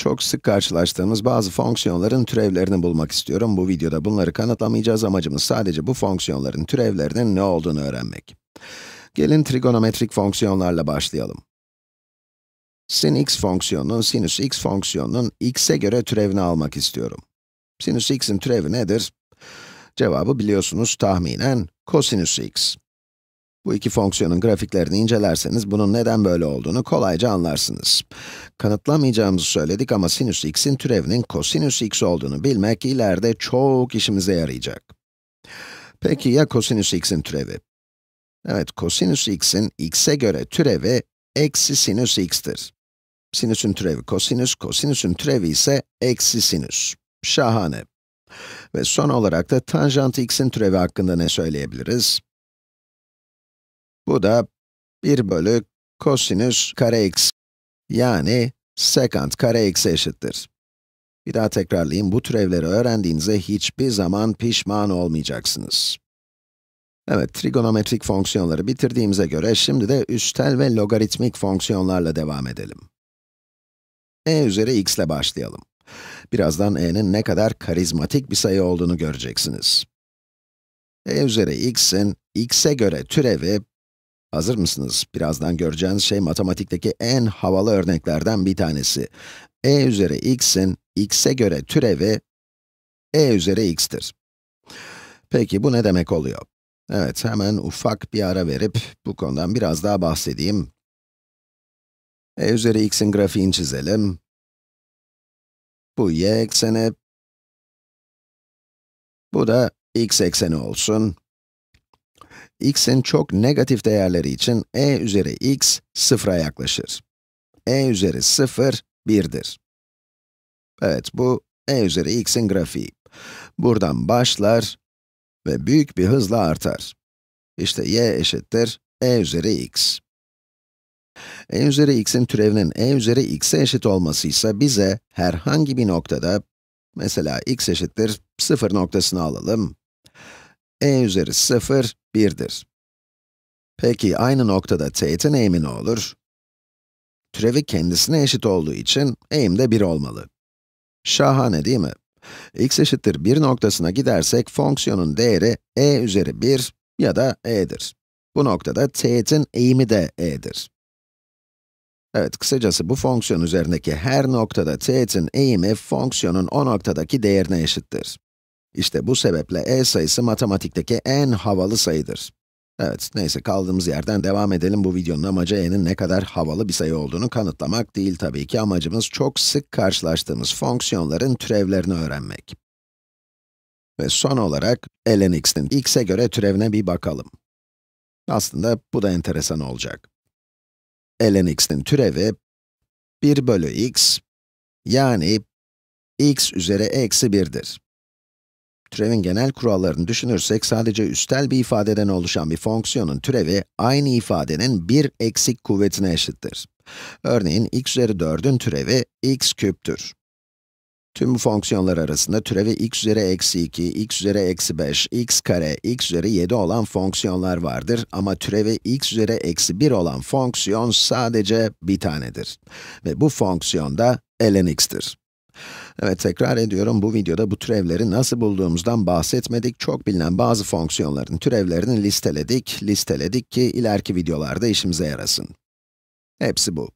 Çok sık karşılaştığımız bazı fonksiyonların türevlerini bulmak istiyorum. Bu videoda bunları kanıtlamayacağız. Amacımız sadece bu fonksiyonların türevlerinin ne olduğunu öğrenmek. Gelin trigonometrik fonksiyonlarla başlayalım. Sin x fonksiyonunun, sinüs x fonksiyonunun x'e göre türevini almak istiyorum. Sinüs x'in türevi nedir? Cevabı biliyorsunuz tahminen kosinüs x. Bu iki fonksiyonun grafiklerini incelerseniz bunun neden böyle olduğunu kolayca anlarsınız. Kanıtlamayacağımızı söyledik ama sinüs x'in türevinin kosinüs x olduğunu bilmek ileride çok işimize yarayacak. Peki ya kosinüs x'in türevi? Evet, kosinüs x'in x'e göre türevi eksi sinüs x'tir. Sinüsün türevi kosinüs, kosinüsün türevi ise eksi sinüs. Şahane. Ve son olarak da tanjant x'in türevi hakkında ne söyleyebiliriz? Bu da 1 bölü kosinüs kare x, yani sekant kare x'e eşittir. Bir daha tekrarlayayım, bu türevleri öğrendiğinizde hiçbir zaman pişman olmayacaksınız. Evet, trigonometrik fonksiyonları bitirdiğimize göre şimdi de üstel ve logaritmik fonksiyonlarla devam edelim. e üzeri x ile başlayalım. Birazdan e'nin ne kadar karizmatik bir sayı olduğunu göreceksiniz. e üzeri x'in x'e göre türevi Hazır mısınız? Birazdan göreceğiniz şey matematikteki en havalı örneklerden bir tanesi. e üzeri x'in x'e göre türevi e üzeri x'tir. Peki bu ne demek oluyor? Evet, hemen ufak bir ara verip bu konudan biraz daha bahsedeyim. e üzeri x'in grafiğini çizelim. Bu y ekseni, bu da x ekseni olsun x'in çok negatif değerleri için e üzeri x sıfıra yaklaşır. e üzeri 0, 1'dir. Evet, bu e üzeri x'in grafiği. Buradan başlar ve büyük bir hızla artar. İşte y eşittir e üzeri x. e üzeri x'in türevinin e üzeri x'e eşit olması ise bize herhangi bir noktada, mesela x eşittir 0 noktasını alalım, e üzeri 0, 1'dir. Peki aynı noktada teğetin eğimi ne olur? Türevi kendisine eşit olduğu için eğim de 1 olmalı. Şahane değil mi? x eşittir 1 noktasına gidersek fonksiyonun değeri e üzeri 1 ya da e'dir. Bu noktada teğetin eğimi de e'dir. Evet, kısacası bu fonksiyon üzerindeki her noktada teğetin eğimi fonksiyonun o noktadaki değerine eşittir. İşte bu sebeple e sayısı matematikteki en havalı sayıdır. Evet, neyse kaldığımız yerden devam edelim. Bu videonun amacı e'nin ne kadar havalı bir sayı olduğunu kanıtlamak değil tabii ki. Amacımız çok sık karşılaştığımız fonksiyonların türevlerini öğrenmek. Ve son olarak, ln x'in x'e göre türevine bir bakalım. Aslında bu da enteresan olacak. ln x'in türevi 1 bölü x, yani x üzeri eksi 1'dir. Türevin genel kurallarını düşünürsek, sadece üstel bir ifadeden oluşan bir fonksiyonun türevi, aynı ifadenin bir eksik kuvvetine eşittir. Örneğin, x üzeri 4'ün türevi x küptür. Tüm bu fonksiyonlar arasında türevi x üzeri eksi 2, x üzeri eksi 5, x kare, x üzeri 7 olan fonksiyonlar vardır ama türevi x üzeri eksi 1 olan fonksiyon sadece bir tanedir. Ve bu fonksiyon da ln x'tir. Evet, tekrar ediyorum, bu videoda bu türevleri nasıl bulduğumuzdan bahsetmedik. Çok bilinen bazı fonksiyonların türevlerini listeledik, listeledik ki ileriki videolarda işimize yarasın. Hepsi bu.